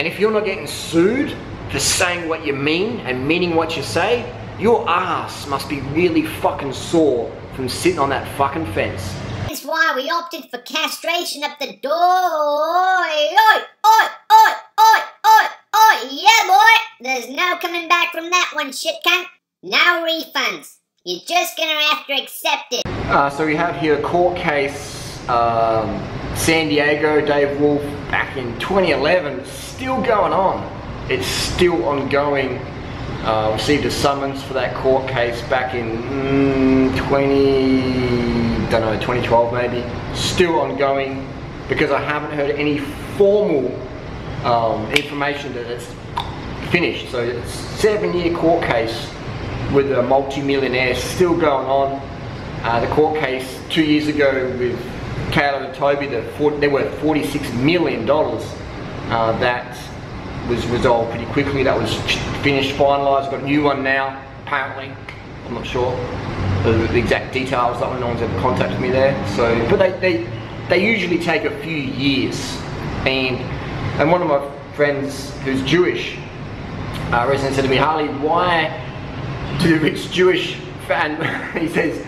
And if you're not getting sued for saying what you mean and meaning what you say, your ass must be really fucking sore from sitting on that fucking fence. That's why we opted for castration at the door. Oi, oi, oi, oi, oi, oi, oi, yeah, boy. There's no coming back from that one, shit cunt. No refunds. You're just gonna have to accept it. Uh, so we have here a court case, um, San Diego, Dave Wolfe, back in 2011, still going on. It's still ongoing. Uh, received a summons for that court case back in mm, 20, don't know, 2012 maybe. Still ongoing because I haven't heard any formal um, information that it's finished. So it's seven year court case with a multi-millionaire still going on. Uh, the court case two years ago with Kayla and Tobi, 40, they were $46 million. Uh, that was resolved pretty quickly. That was finished, finalised. Got a new one now, apparently. I'm not sure the, the exact details. That one, no one's ever contacted me there. So, but they, they, they usually take a few years. And and one of my friends who's Jewish uh, recently said to me, Harley, why do rich Jewish fan? he says,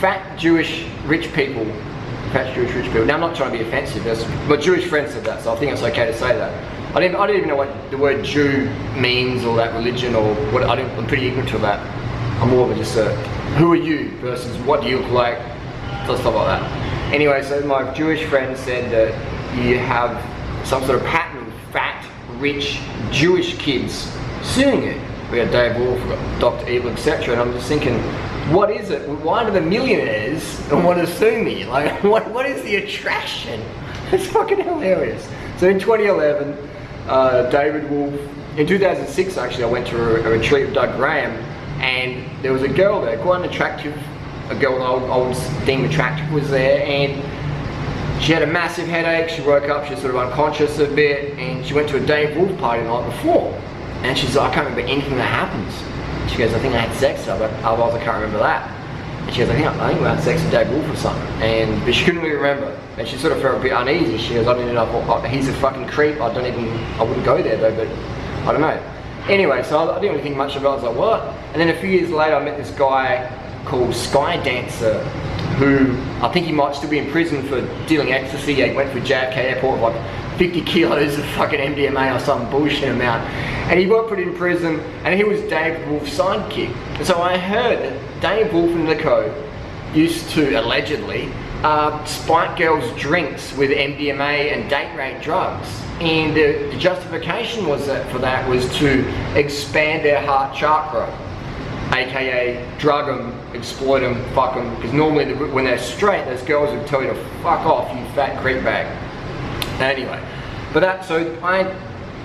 fat Jewish rich people Jewish rich people. Now I'm not trying to be offensive, my Jewish friend said that, so I think it's okay to say that. I didn't, I didn't even know what the word Jew means or that religion or what, I I'm pretty ignorant to that. I'm more of a just a, who are you versus what do you look like, stuff like that. Anyway, so my Jewish friend said that you have some sort of pattern of fat, rich Jewish kids suing it. We had Dave Wolfe, Dr. Evil, etc. And I'm just thinking, what is it? Why do the millionaires want to sue me? Like, what, what is the attraction? It's fucking hilarious. So in 2011, uh, David Wolfe, in 2006 actually, I went to a, a, retreat with Doug Graham, and there was a girl there, quite an attractive, a girl that I would, deem attractive was there, and she had a massive headache, she woke up, she was sort of unconscious a bit, and she went to a Dave Wolfe party the night before. And she's like, I can't remember anything that happens. She goes, I think I had sex, but otherwise I can't remember that. And she goes, I think I, think we had sex with Dave Wolfe or something. And but she couldn't really remember. And she sort of felt a bit uneasy. She goes, I don't know. He's a fucking creep. I don't even. I wouldn't go there though. But I don't know. Anyway, so I, I didn't really think much of it. I was like, what? And then a few years later, I met this guy called Sky Dancer, who I think he might still be in prison for dealing ecstasy. He went for JFK Airport like 50 kilos of fucking MDMA or some bullshit amount. And he got put in prison and he was Dave Wolfe's sidekick. And so I heard that Dave Wolfe and Nico used to, allegedly, uh, spike girls' drinks with MDMA and date rape drugs. And the, the justification was that for that was to expand their heart chakra aka drug them, exploit them, fuck them. Because normally when they're straight, those girls would tell you to fuck off, you fat creep bag. Anyway, but that, so I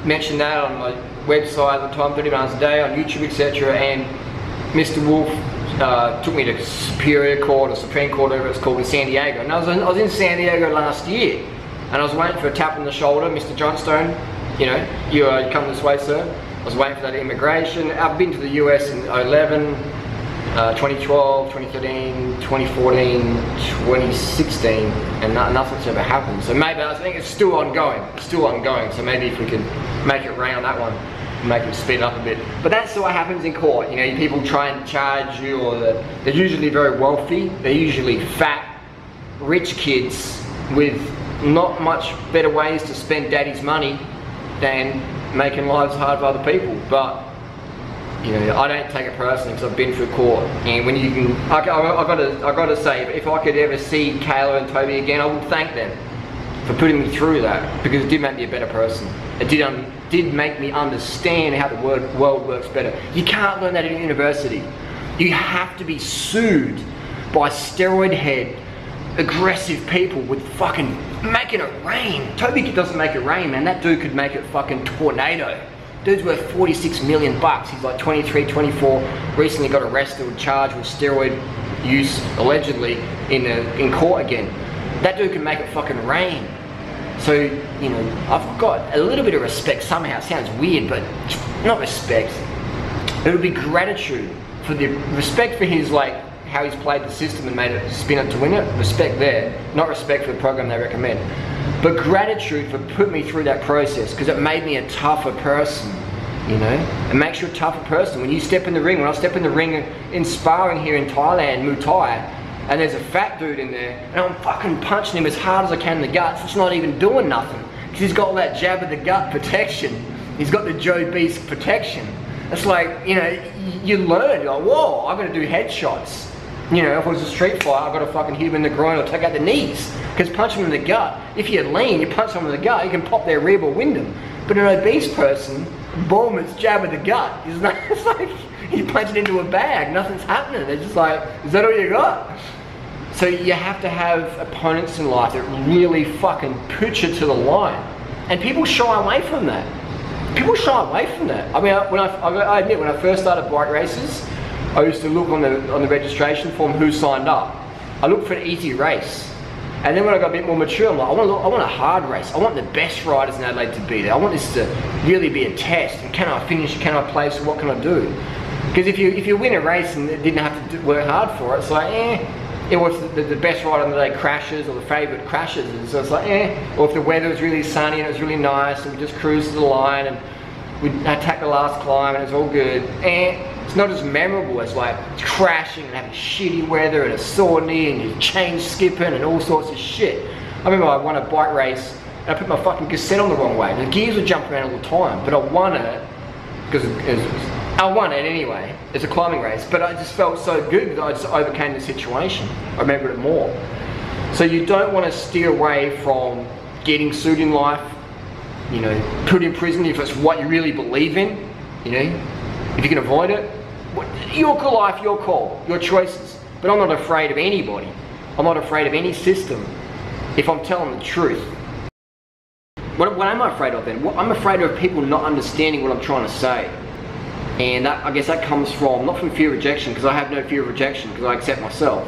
mentioned that on my website at the time, 30 minutes a day, on YouTube, etc. And Mr. Wolfe uh, took me to Superior Court or Supreme Court, whatever it's called, in San Diego. And I was, in, I was in San Diego last year, and I was waiting for a tap on the shoulder, Mr. Johnstone, you know, you uh, come this way, sir. I was waiting for that immigration. I've been to the US in 11, uh, 2012, 2013, 2014, 2016, and not, nothing's ever happened. So maybe I think it's still ongoing. It's still ongoing. So maybe if we could make it rain on that one, make it speed up a bit. But that's what happens in court. You know, people try and charge you, or the, they're usually very wealthy. They're usually fat, rich kids with not much better ways to spend daddy's money than making lives hard for other people. But you know, I don't take it personally because I've been through court. And when you can, I, I, gotta, I gotta say, if I could ever see Kayla and Tobi again, I would thank them for putting me through that because it did make me a better person. It did, um, did make me understand how the world, world works better. You can't learn that at university. You have to be sued by steroid head, aggressive people with fucking making it rain. Tobi doesn't make it rain, man. That dude could make it fucking tornado. Dude's worth 46 million bucks. He's like 23, 24. Recently got arrested, charged with steroid use, allegedly, in a, in court again. That dude can make it fucking rain. So, you know, I've got a little bit of respect somehow. Sounds weird, but not respect. It would be gratitude for the respect for his like how he's played the system and made it spin it to win it. Respect there, not respect for the program they recommend. But gratitude for putting me through that process because it made me a tougher person. You know, it makes you a tougher person. When you step in the ring, when I step in the ring in sparring here in Thailand, Muay Thai, and there's a fat dude in there, and I'm fucking punching him as hard as I can in the guts, it's not even doing nothing. Because he's got all that jab of the gut protection. He's got the Joe Beast protection. It's like, you know, you learn, you're like, whoa, I'm gonna do headshots. You know, if it was a street fight, I've got to fucking hit him in the groin or take out the knees. Because punch him in the gut. If you're lean, you punch someone in the gut, you can pop their rib or wind them. But an obese person, boom, it's jab with the gut. It's, not, it's like you punch it into a bag, nothing's happening. They're just like, is that all you got? So you have to have opponents in life that really fucking put you to the line. And people shy away from that. People shy away from that. I mean, when I, I admit, when I first started bike races, I used to look on the, on the registration form who signed up. I looked for an easy race. And then when I got a bit more mature, I'm like, I want, I want a hard race. I want the best riders in Adelaide to be there. I want this to really be a test. And can I finish? Can I place? What can I do? Because if you if you win a race and didn't have to work hard for it, it's like, eh, it was the, the, best ride on the day crashes or the favourite crashes. And so it's like, eh. Or if the weather was really sunny and it was really nice and we just cruised to the line and we attacked the last climb and it was all good. Eh. It's not as memorable as like crashing and having shitty weather and a sore knee and you change skipping and all sorts of shit. I remember I won a bike race and I put my fucking cassette on the wrong way. The gears were jumping around all the time, but I won it because I won it anyway. It's a climbing race, but I just felt so good that I just overcame the situation. I remember it more. So you don't want to steer away from getting sued in life, you know, put in prison if it's what you really believe in, you know. If you can avoid it, your life, your call, your choices. But I'm not afraid of anybody. I'm not afraid of any system if I'm telling the truth. What, what am I afraid of then? I'm afraid of people not understanding what I'm trying to say. And that, I guess that comes from, not from fear of rejection, because I have no fear of rejection, because I accept myself.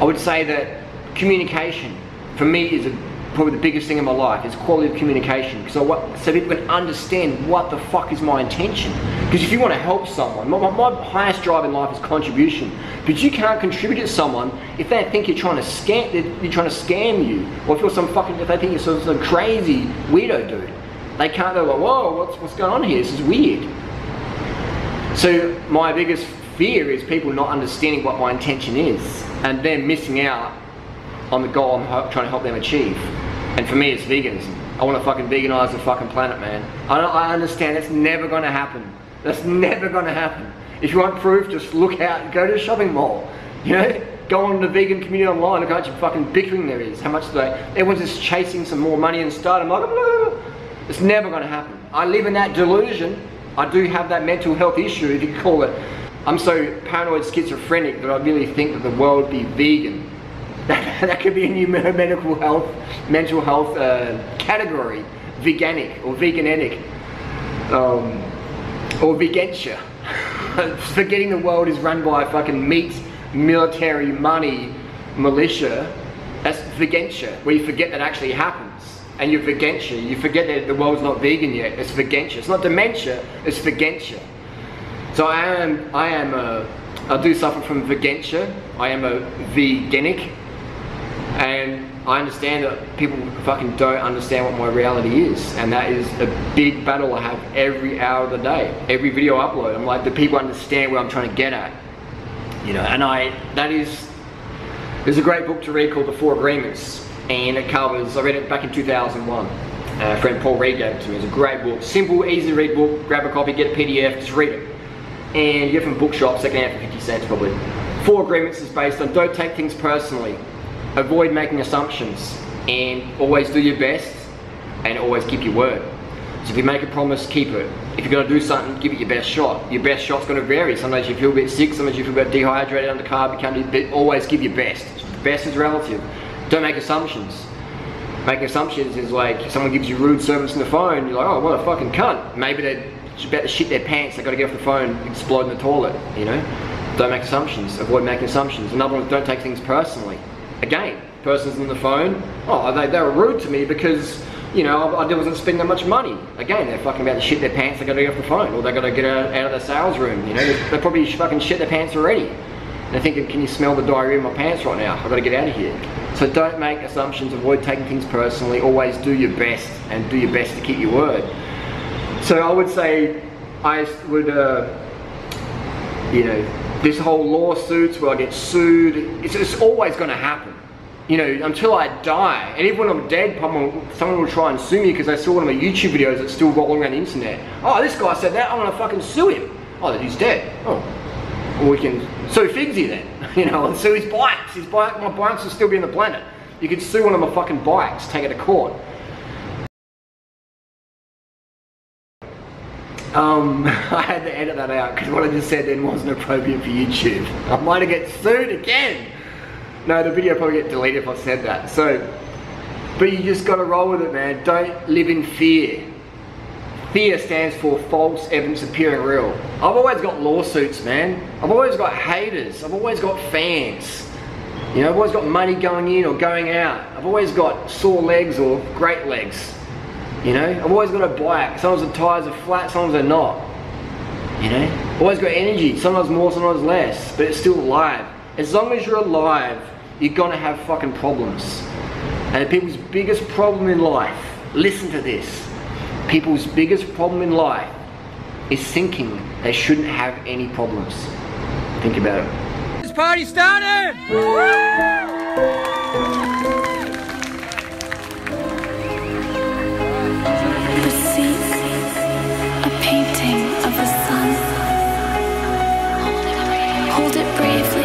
I would say that communication, for me, is a, probably the biggest thing in my life, is quality of communication. So, what, so people can understand what the fuck is my intention. Because if you want to help someone, my, my, highest drive in life is contribution. But you can't contribute to someone if they think you're trying to scam, you're trying to scam you, or if you're some fucking, if they think you're some, some crazy weirdo dude. They can't go like, whoa, what's, what's going on here? This is weird. So my biggest fear is people not understanding what my intention is and then missing out on the goal I'm trying to help them achieve. And for me, it's veganism. I want to fucking veganize the fucking planet, man. I, I understand it's never going to happen. That's never going to happen. If you want proof, just look out, go to the shopping mall. You know, go on the vegan community online, look how much fucking bickering there is. How much they, everyone's just chasing some more money and start. I'm like, it's never going to happen. I live in that delusion I do have that mental health issue, if you call it. I'm so paranoid schizophrenic that I really think that the world be vegan. That, that could be a new medical health, mental health uh, category. Veganic or veganetic. Um, or vegantia. Forgetting the world is run by fucking meat, military, money, militia. That's vegantia, where you forget that actually happens and you're vegantia. You forget that the world's not vegan yet. It's vegantia. It's not dementia. It's vegantia. So I am. I am. A, I do suffer from vegantia. I am a veganic, and I understand that people fucking don't understand what my reality is, and that is a big battle I have every hour of the day. Every video I upload, I'm like, do people understand what I'm trying to get at? You know, and I. That is. There's a great book to read called The Four Agreements and it covers, I read it back in 2001. Uh, a friend Paul Reed gave it to me. It's a great book. Simple, easy to read book. Grab a copy, get a PDF, just read it. And you get from bookshops, second hand for 50 cents probably. Four agreements is based on don't take things personally, avoid making assumptions, and always do your best, and always keep your word. So if you make a promise, keep it. If you're gonna do something, give it your best shot. Your best shot's gonna vary. Sometimes you feel a bit sick, sometimes you feel a bit dehydrated under carb, you can't do, always give your best. Best is relative. Don't make assumptions. Making assumptions is like someone gives you rude service on the phone, you're like, oh, what a fucking cunt. Maybe they're about to shit their pants, they gotta get off the phone, explode in the toilet, you know? Don't make assumptions, avoid making assumptions. Another one is don't take things personally. Again, person's on the phone, oh, they, they were rude to me because, you know, I, I wasn't spending that much money. Again, they're fucking about to shit their pants, they gotta get off the phone, or they gotta get out, out of the sales room, you know? They, they probably fucking shit their pants already. They're thinking, can you smell the diarrhea in my pants right now? I've gotta get out of here. So don't make assumptions, avoid taking things personally, always do your best and do your best to keep your word. So I would say I would, uh, you know, this whole lawsuits where I get sued, it's, it's always going to happen. You know, until I die. And even when I'm dead, someone will try and sue me because they saw one of my YouTube videos that's still rolling around the internet. Oh, this guy said that, I'm going to fucking sue him. Oh, he's dead. Oh, we can sue Figsy then. You know, and sue his bikes. His bike, my bikes will still be on the planet. You could sue one of my fucking bikes, take it to court. Um, I had to edit that out because what I just said then wasn't appropriate for YouTube. I might have get sued again. No, the video probably get deleted if I said that. So, but you just gotta roll with it, man. Don't live in fear. Fear stands for false evidence appearing real. I've always got lawsuits, man. I've always got haters. I've always got fans. You know, I've always got money going in or going out. I've always got sore legs or great legs. You know, I've always got a bike. Sometimes the tires are flat, sometimes they're not. You know, always got energy. Sometimes more, sometimes less, but it's still alive. As long as you're alive, you're gonna have fucking problems. And people's biggest problem in life, listen to this. People's biggest problem in life is thinking they shouldn't have any problems. Think about it. This party started! breathe.